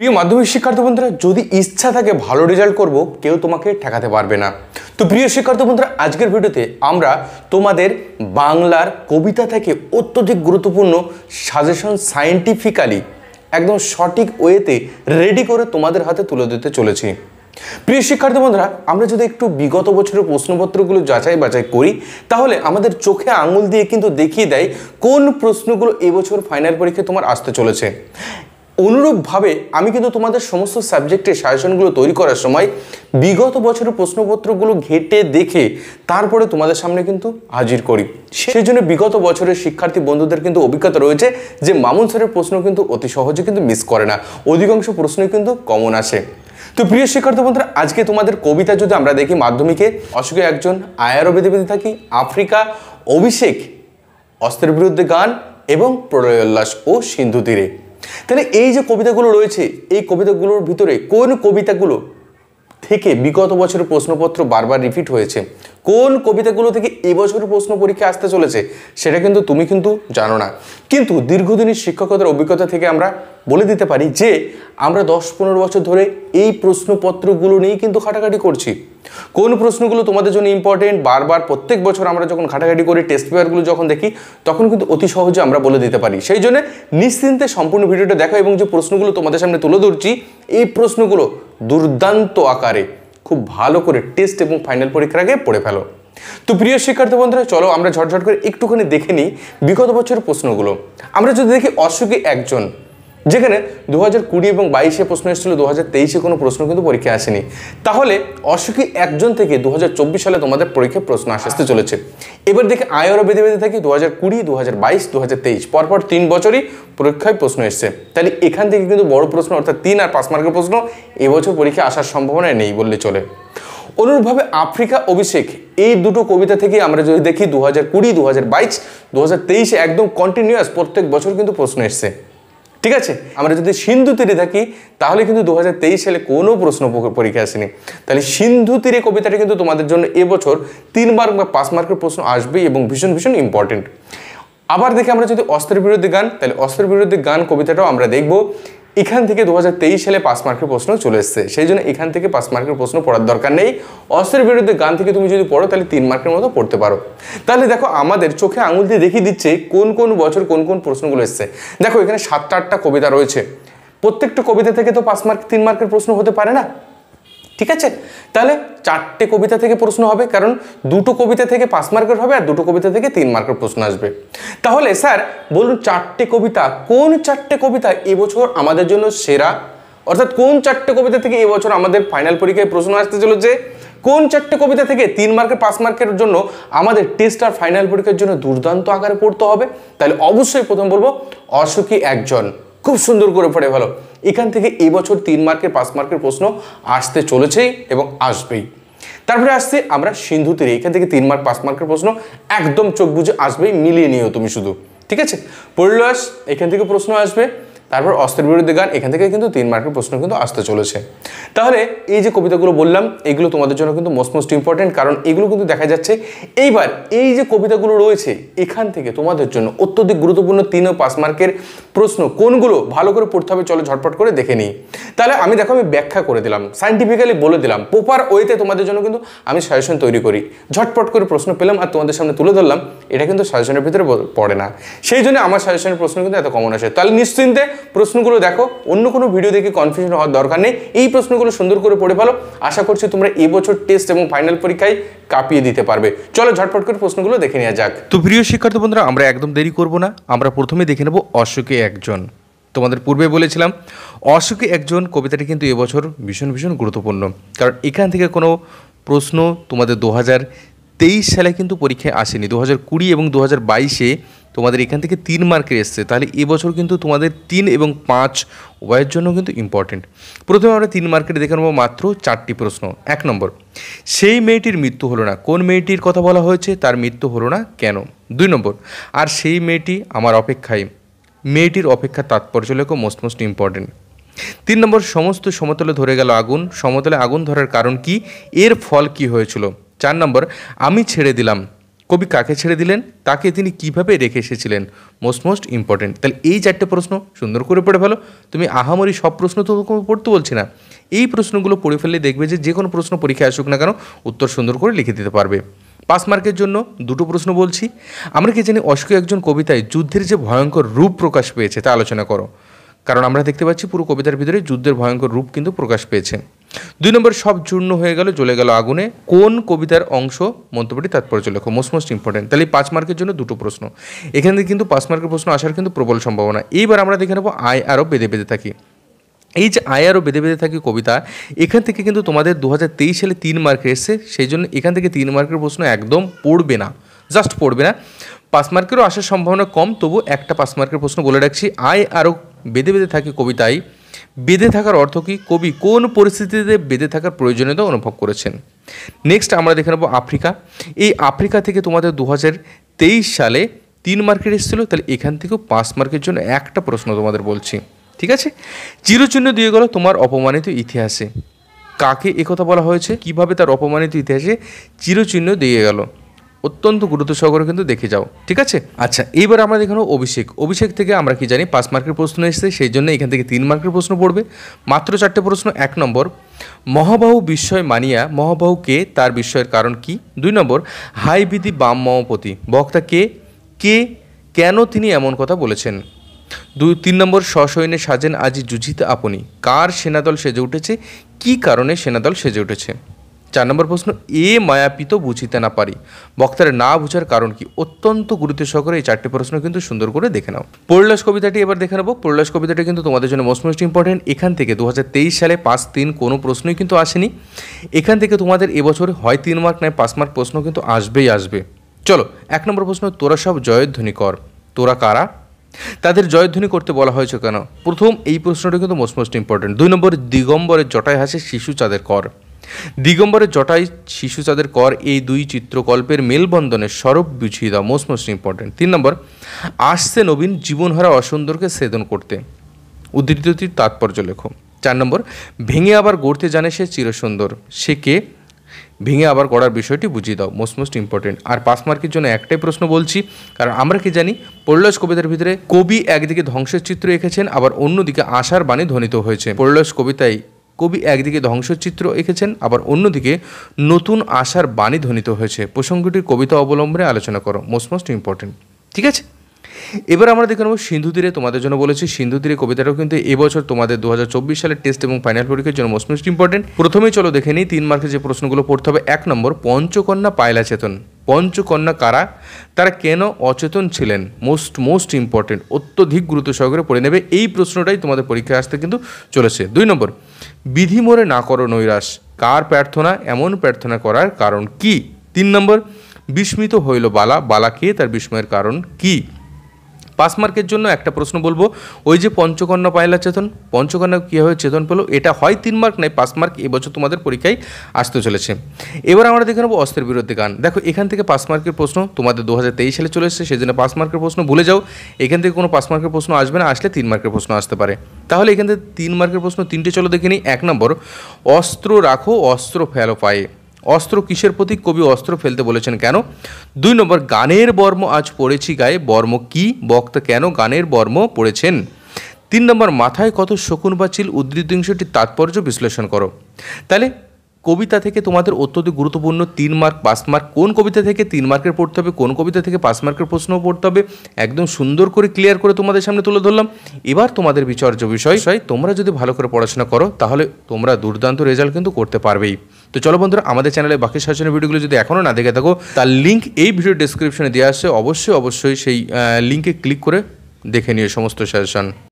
প্রিয় মাধ্যমিক শিক্ষার্থী বন্ধুরা, যদি ইচ্ছা থাকে ভালো রেজাল্ট করব, কেউ তোমাকে ঠেকাতে পারবে না। তো প্রিয় শিক্ষার্থী বন্ধুরা, আজকের ভিডিওতে আমরা তোমাদের বাংলার কবিতা থেকে অত্যধিক গুরুত্বপূর্ণ সাজেশন সায়েন্টিফিক্যালি একদম সঠিক ওয়েতে রেডি করে তোমাদের হাতে তুলে দিতে চলেছি। প্রিয় শিক্ষার্থী বন্ধুরা, আমরা যদি একটু বিগত বছরের প্রশ্নপত্রগুলো যাচাই বাছাই করি, তাহলে আমাদের চোখে আঙুল দিয়ে কিন্তু দেখিয়ে দেয় কোন প্রশ্নগুলো এবছর ফাইনাল পরীক্ষায় তোমার আসতে চলেছে। অনুরূপভাবে আমি কিন্তু তোমাদের সমস্ত সাবজেক্টের সাজেশনগুলো তৈরি করার সময় বিগত বছরের প্রশ্নপত্রগুলো ঘেটে দেখে তারপরে তোমাদের সামনে কিন্তু হাজির করি। সেই জন্য বিগত বছরের শিক্ষার্থী বন্ধুদের কিন্তু অভিজ্ঞতা রয়েছে যে মামুন স্যারের প্রশ্ন কিন্তু অতি সহজে কিন্তু মিস করে না। অধিকাংশ প্রশ্নই কিন্তু কমন আসে। তো প্রিয় শিক্ষার্থী বন্ধুরা আজকে তোমাদের কবিতা যদি আমরা দেখি মাধ্যমিকে অশোকে একজন আয়ারও বেঁধে বেঁধে থাকি আফ্রিকা অভিষেক অস্ত্রের বিরুদ্ধে গান এবং প্রলয় উল্লাস ও সিন্ধু তীরে। তাহলে এই যে কবিতাগুলো রয়েছে, এই কবিতাগুলোর ভিতরে কোন কবিতাগুলো থেকে বিগত বছরের প্রশ্নপত্র বারবার রিপিট হয়েছে? কোন কবিতাগুলো থেকে এবছরের প্রশ্ন পরীক্ষা আসতে চলেছে, সেটা কিন্তু তুমি কিন্তু জানো না। কিন্তু দীর্ঘদিনের শিক্ষকতার অভিজ্ঞতা থেকে আমরা বলে দিতে পারি যে, আমরা দশ পনেরো বছর ধরে এই প্রশ্নপত্রগুলো নিয়েই কিন্তু ঘাটাঘাটি করছি। কোন প্রশ্নগুলো তোমাদের জন্য ইম্পর্টেন্ট বারবার প্রত্যেক বছর আমরা যখন ঘাটাঘাটি করি টেস্ট পেপারগুলো যখন দেখি, তখন কিন্তু অতি সহজে আমরা বলে দিতে পারি। সেই জন্য নিশ্চিন্তে সম্পূর্ণ ভিডিওটা দেখো এবং যে প্রশ্নগুলো তোমাদের সামনে তুলে ধরছি, এই প্রশ্নগুলো দুর্দান্ত আকারে খুব ভালো করে টেস্ট এবং ফাইনাল পরীক্ষার আগে পড়ে ফেলো। তো প্রিয় শিক্ষার্থী বন্ধুরা, চলো আমরা ঝটঝট করে একটুখানি দেখে নিই বিগত বছরের প্রশ্নগুলো। আমরা যদি দেখি অশোকে একজন যেখানে দু হাজার কুড়ি এবং বাইশে প্রশ্ন এসেছিল দু হাজার তেইশে কোনো প্রশ্ন কিন্তু পরীক্ষায় আসেনি। তাহলে অসুখী একজন থেকে দু হাজার চব্বিশ সালে তোমাদের পরীক্ষায় প্রশ্ন আসতে চলেছে। এবার দেখে আয়রও বেঁধে বেঁধে থাকি দু হাজার কুড়ি দু হাজার বাইশ দু হাজার তেইশ। পরপর তিন বছরই পরীক্ষায় প্রশ্ন এসছে। তাহলে এখান থেকে কিন্তু বড় প্রশ্ন, অর্থাৎ তিন আর পাঁচ মার্কের প্রশ্ন এবছর পরীক্ষায় আসার সম্ভাবনা নেই বললে চলে। অনুরূপভাবে আফ্রিকা অভিষেক, এই দুটো কবিতা থেকে আমরা যদি দেখি দু হাজার কুড়ি দু হাজার বাইশ দু হাজার তেইশে একদম কন্টিনিউয়াস প্রত্যেক বছর কিন্তু প্রশ্ন এসছে। ঠিক আছে? আমরা যদি সিন্ধু তীরে থাকি, তাহলে কিন্তু দু হাজার তেইশ সালে কোনো প্রশ্ন পরীক্ষা আসেনি। তাহলে সিন্ধু তীরে কবিতাটা কিন্তু তোমাদের জন্য এবছর তিন মার্ক বা পাঁচ মার্কের প্রশ্ন আসবে এবং ভীষণ ভীষণ ইম্পর্টেন্ট আবার দেখি আমরা যদি অস্ত্রের বিরুদ্ধে গান, তাহলে অস্ত্রের বিরুদ্ধে গান কবিতাটাও আমরা দেখব। এখান থেকে দুহাজার তেইশ সালে পাঁচ মার্কের প্রশ্ন চলে এসছে। সেই জন্য এখান থেকে পাঁচ মার্কের প্রশ্ন পড়ার দরকার নেই। অস্ত্রের বিরুদ্ধে গান থেকে তুমি যদি পড়ো, তাহলে তিন মার্কের মতো পড়তে পারো। তাহলে দেখো, আমাদের চোখে আঙুল দিয়ে দেখিয়ে দিচ্ছে কোন কোন বছর কোন কোন প্রশ্নগুলো এসছে। দেখো, এখানে সাতটা আটটা কবিতা রয়েছে। প্রত্যেকটা কবিতা থেকে তো পাঁচ মার্ক, তিন মার্কের প্রশ্ন হতে পারে না। ঠিক আছে? তাহলে চারটে কবিতা থেকে প্রশ্ন হবে, কারণ দুটো কবিতা থেকে পাঁচ মার্কের হবে আর দুটো কবিতা থেকে তিন মার্কের প্রশ্ন আসবে। তাহলে স্যার, বলুন চারটে কবিতা, কোন চারটে কবিতা এবছর আমাদের জন্য সেরা? অর্থাৎ কোন চারটে কবিতা থেকে এবছর আমাদের ফাইনাল পরীক্ষায় প্রশ্ন আসতে চলেছে? কোন চারটে কবিতা থেকে তিন মার্কের, পাঁচ মার্কের জন্য আমাদের টেস্ট আর ফাইনাল পরীক্ষার জন্য দুর্দান্ত আকারে পড়তে হবে? তাহলে অবশ্যই প্রথম বলব অসুখী একজন। খুব সুন্দর করে পড়ে ভালো। এখান থেকে এবছর তিন মার্কের, পাঁচ মার্কের প্রশ্ন আসতে চলেছেই এবং আসবেই। তারপরে আসছে আমরা সিন্ধু তীরে এখান থেকে তিন মার্ক, পাঁচ মার্কের প্রশ্ন একদম চোখ বুঝে আসবেই, মিলিয়ে নিও তুমি শুধু। ঠিক আছে? পড়লাস এখান থেকে প্রশ্ন আসবে তারপর অস্ত্রের বিরুদ্ধে গান, এখান থেকে কিন্তু তিন মার্কের প্রশ্ন কিন্তু আসতে চলেছে। তাহলে এই যে কবিতাগুলো বললাম, এগুলো তোমাদের জন্য কিন্তু মোস্ট মোস্ট ইম্পর্টেন্ট কারণ এগুলো কিন্তু দেখা যাচ্ছে এইবার এই যে কবিতাগুলো রয়েছে, এখান থেকে তোমাদের জন্য অত্যধিক গুরুত্বপূর্ণ তিন ও পাঁচ মার্কের প্রশ্ন, কোনগুলো ভালো করে পড়তে হবে চলো ঝটপট করে দেখে নিই। তাহলে আমি দেখো, আমি ব্যাখ্যা করে দিলাম সাইন্টিফিক্যালি বলে দিলাম প্রপার ওয়েতে তোমাদের জন্য কিন্তু আমি সাজেশন তৈরি করি। ঝটপট করে প্রশ্ন পেলাম আর তোমাদের সামনে তুলে ধরলাম, এটা কিন্তু সাজেশনের ভিতরে পড়ে না। সেই জন্য আমার সাজেশনের প্রশ্ন কিন্তু এত কমন আসে তাহলে নিশ্চিন্তে প্রশ্নগুলো দেখো, অন্য কোনো ভিডিও দেখে কনফিউশন হওয়ার দরকার নেই। এই প্রশ্নগুলো সুন্দর করে পড়ে ফেলো। আশা করছি তোমরা এবছর টেস্ট এবং ফাইনাল পরীক্ষায় কাঁপিয়ে দিতে পারবে। চলো ঝটপট করে প্রশ্নগুলো দেখে নেওয়া যাক। তো প্রিয় শিক্ষার্থী বন্ধুরা, আমরা একদম দেরি করব না। আমরা প্রথমে দেখে নেব অশোকে একজন। তোমাদের পূর্বে বলেছিলাম, অশোকে একজন কবিতাটি কিন্তু এবছর ভীষণ ভীষণ গুরুত্বপূর্ণ। কারণ এখান থেকে কোনো প্রশ্ন তোমাদের দু তেইশ সালে কিন্তু পরীক্ষায় আসেনি। দু হাজার কুড়ি এবং দু হাজার বাইশে তোমাদের এখান থেকে তিন মার্কের এসছে, তাহলে এবছর কিন্তু তোমাদের তিন এবং পাঁচ উভয়ের জন্য কিন্তু ইম্পর্টেন্ট প্রথমে আমরা তিন মার্কেটে দেখে নেব মাত্র চারটি প্রশ্ন। এক নম্বর, সেই মেয়েটির মৃত্যু হলো না, কোন মেয়েটির কথা বলা হয়েছে, তার মৃত্যু হলো না কেন? দুই নম্বর, আর সেই মেয়েটি আমার অপেক্ষায়, মেয়েটির অপেক্ষা তাৎপর্য লেখো মোস্ট মোস্ট ইম্পর্টেন্ট তিন নম্বর, সমস্ত সমতলে ধরে গেল আগুন, সমতলে আগুন ধরার কারণ কি? এর ফল কি হয়েছিল? চার নম্বর, আমি ছেড়ে দিলাম কবি কাকে ছেড়ে দিলেন? তাকে তিনি কীভাবে রেখে এসেছিলেন? মোস্ট মোস্ট ইম্পর্টেন্ট তাহলে এই চারটে প্রশ্ন সুন্দর করে পড়ে ফেলো। তুমি আহামরি সব প্রশ্ন তো পড়তে বলছি না। এই প্রশ্নগুলো পড়ে ফেললে দেখবে যে যে কোনো প্রশ্ন পরীক্ষায় আসুক না কেন, উত্তর সুন্দর করে লিখে দিতে পারবে। পাস মার্কের জন্য দুটো প্রশ্ন বলছি। আমরা কি জানি অশোক একজন কবিতায় যুদ্ধের যে ভয়ঙ্কর রূপ প্রকাশ পেয়েছে তা আলোচনা করো। কারণ আমরা দেখতে পাচ্ছি পুরো কবিতার ভিতরে যুদ্ধের ভয়ঙ্কর রূপ কিন্তু প্রকাশ পেয়েছে। দুই নম্বর সব চূর্ণ হয়ে গেল, জ্বলে গেল আগুনে। কোন কবিতার অংশ? মন্তব্যটি তাৎপর্য লেখো। মোস্ট মোস্ট ইম্পর্টেন্ট তাহলে পাঁচ মার্কের জন্য দুটো প্রশ্ন। এখান থেকে কিন্তু পাঁচ মার্কের প্রশ্ন আসার কিন্তু প্রবল সম্ভাবনা। এইবার আমরা দেখে নেব আয় আরও বেঁধে বেঁধে থাকি। এই যে আয় আরও বেঁধে বেঁধে থাকি কবিতা, এখান থেকে কিন্তু তোমাদের দু হাজার তেইশ সালে তিন মার্কের এসছে। সেই জন্য এখান থেকে তিন মার্কের প্রশ্ন একদম পড়বে না। জাস্ট পড়বে না। পাঁচ মার্কেরও আসার সম্ভাবনা কম তবু একটা পাঁচ মার্কের প্রশ্ন বলে রাখছি। আয় আরও বেঁধে বেঁধে থাকি কবিতায়। বেঁধে থাকার অর্থ কী? কবি কোন পরিস্থিতিতে বেঁধে থাকার প্রয়োজনীয়তা অনুভব করেছেন? নেক্সট আমরা দেখে নেব আফ্রিকা। এই আফ্রিকা থেকে তোমাদের দু হাজার তেইশ সালে তিন মার্কের এসেছিল, তাহলে এখান থেকেও পাঁচ মার্কের জন্য একটা প্রশ্ন তোমাদের বলছি। ঠিক আছে? চিরচিহ্ন দিয়ে গেল তোমার অপমানিত ইতিহাসে। কাকে একথা বলা হয়েছে? কীভাবে তার অপমানিত ইতিহাসে চিরচিহ্ন দিয়ে গেল? অত্যন্ত গুরুত্ব সহকারে কিন্তু দেখে যাও, ঠিক আছে? আচ্ছা এইবার আমরা দেখানো অভিষেক। অভিষেক থেকে আমরা কি জানি, পাঁচ মার্কের প্রশ্ন এসেছে, সেই জন্য এখান থেকে তিন মার্কের প্রশ্ন পড়বে। মাত্র চারটে প্রশ্ন, এক নম্বর, মহাবাহু বিস্ময় মানিয়া, মহাবাহু কে, তার বিস্ময়ের কারণ কি? দুই নম্বর, হাই বিধি বাম মমপতি বক্তা কে? কে, কেন তিনি এমন কথা বলেছেন? দুই, তিন নম্বর সসৈন্যে সাজেন আজি যুজিতে আপনি, কার সেনাদল সেজে উঠেছে? কি কারণে সেনাদল সেজে উঠেছে? চার নম্বর প্রশ্ন, এ মায়াপিত বুঝিতে না পারি। বক্তার না বুঝার কারণ কি? অত্যন্ত গুরুত্ব সহকারে এই চারটি প্রশ্ন কিন্তু সুন্দর করে দেখে নাও। পরিলাস কবিতাটি এবার দেখে নেব। পরিলাস কবিতাটি কিন্তু তোমাদের জন্য মোস্ট মোস্ট ইম্পর্টেন্ট এখান থেকে দু হাজার তেইশ সালে পাঁচ, তিন কোনো প্রশ্নই কিন্তু আসেনি। এখান থেকে তোমাদের এবছর হয় তিন মার্ক, নয় পাঁচ মার্ক প্রশ্ন কিন্তু আসবেই আসবে। চলো, এক নম্বর প্রশ্ন, তোরা সব জয়ধ্বনি কর। তোরা কারা? তাদের জয়ধ্বনি করতে বলা হয়েছে কেন? প্রথম এই প্রশ্নটা কিন্তু মোস্ট মোস্ট ইম্পর্টেন্ট দুই নম্বর, দিগম্বরের জটায় হাসে শিশু চাঁদের কর। দিগম্বরের জটায় শিশু চাঁদের কর এই দুই চিত্রকল্পের মেলবন্ধনের স্বরূপ বুঝিয়ে দাও মোস্ট মোস্ট ইম্পর্টেন্ট তিন নম্বর, আসছে নবীন জীবনহারা অসুন্দরকে সেদন করতে। উদ্ধৃতির তাৎপর্য লেখো। চার নম্বর, ভেঙে আবার গড়তে জানে সে চিরসুন্দর। সে কে? ভেঙে আবার করার বিষয়টি বুঝিয়ে দাও মোস্ট মোস্ট ইম্পর্টেন্ট আর পাস মার্কের জন্য একটাই প্রশ্ন বলছি, কারণ আমরা কি জানি পরিলস কবিতার ভিতরে কবি একদিকে ধ্বংসের চিত্র এঁকেছেন, আবার অন্যদিকে আশার বাণী ধ্বনিত হয়েছে। পরিলস কবিতায় কবি একদিকে ধ্বংসচিত্র এঁকেছেন, আবার অন্যদিকে নতুন আশার বাণী ধ্বনিত হয়েছে। প্রসঙ্গটির কবিতা অবলম্বনে আলোচনা করো। Most most important. ঠিক আছে? এবার আমরা দেখে নেব সিন্ধু তীরে তোমাদের জন্য বলেছি, সিন্ধু তীরে কবিতাটাও কিন্তু এবছর তোমাদের দু হাজার চব্বিশ সালের টেস্ট এবং ফাইনাল পরীক্ষার জন্য মোস্ট মোস্ট ইম্পর্টেন্ট প্রথমেই চলো দেখে নিই, তিন মার্কের যে প্রশ্নগুলো পড়তে হবে, এক নম্বর, পঞ্চকন্যা পায়লা চেতন। পঞ্চকন্যা কারা? তারা কেন অচেতন ছিলেন? মোস্ট মোস্ট ইম্পর্টেন্ট অত্যধিক গুরুত্ব সহকারে পড়ে নেবে, এই প্রশ্নটাই তোমাদের পরীক্ষায় আসতে কিন্তু চলেছে। দুই নম্বর, বিধি মোড়ে না করো নৈরাশ, কার প্রার্থনা, এমন প্রার্থনা করার কারণ কি? তিন নম্বর, বিস্মিত হইল বালা বালাকে তার বিস্ময়ের কারণ কি? পাস মার্কের জন্য একটা প্রশ্ন বলব। ওই যে পঞ্চকন্যা পায়লা চেতন, পঞ্চকন্যা কীভাবে চেতন পেল? এটা হয় তিন মার্ক নয় পাস মার্ক এবছর তোমাদের পরীক্ষায় আসতে চলেছে। এবার আমরা দেখে নেব অস্ত্রের বিরুদ্ধে গান। দেখো, এখান থেকে পাস মার্কের প্রশ্ন তোমাদের দু হাজার তেইশ সালে চলে এসেছে সেই জন্য পাস মার্কের প্রশ্ন ভুলে যাও। এখান থেকে কোনো পাস মার্কের প্রশ্ন আসবে না, আসলে তিন মার্কের প্রশ্ন আসতে পারে। তাহলে এখান থেকে তিন মার্কের প্রশ্ন তিনটে চলো দেখে নিই। এক নম্বর, অস্ত্র রাখো, অস্ত্র ফেলো পায়ে। অস্ত্র কিসের প্রতীক? কবি অস্ত্র ফেলতে বলেছেন কেন? দুই নম্বর, গানের বর্ম আজ পড়েছি গায়ে। বর্ম কি? বক্তা কেন গানের বর্ম পড়েছেন? তিন নম্বর, মাথায় কত শকুন বা চিল? উদ্ধৃতিংশটির তাৎপর্য বিশ্লেষণ করো। তাহলে, কবিতা থেকে তোমাদের অত্যধিক গুরুত্বপূর্ণ তিন মার্ক, পাঁচ মার্ক, কোন কবিতা থেকে তিন মার্কের পড়তে হবে? কোন কবিতা থেকে পাঁচ মার্কের প্রশ্ন পড়তে হবে? একদম সুন্দর করে ক্লিয়ার করে তোমাদের সামনে তুলে ধরলাম। এবার তোমাদের বিচার্য বিষয়, তোমরা যদি ভালো করে পড়াশোনা করো, তাহলে তোমরা দুর্দান্ত রেজাল্ট কিন্তু করতে পারবেই। তো চলো বন্ধুরা, আমাদের চ্যানেলে বাকি সাজানোর ভিডিওগুলো যদি এখনও না দেখে থাকো, তার লিঙ্ক এই ভিডিও ডিসক্রিপশনে দেওয়া আছে। অবশ্যই অবশ্যই সেই লিঙ্কে ক্লিক করে দেখে নিও সমস্ত সাজেশন